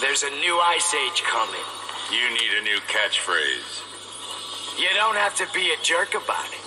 There's a new ice age coming. You need a new catchphrase. You don't have to be a jerk about it.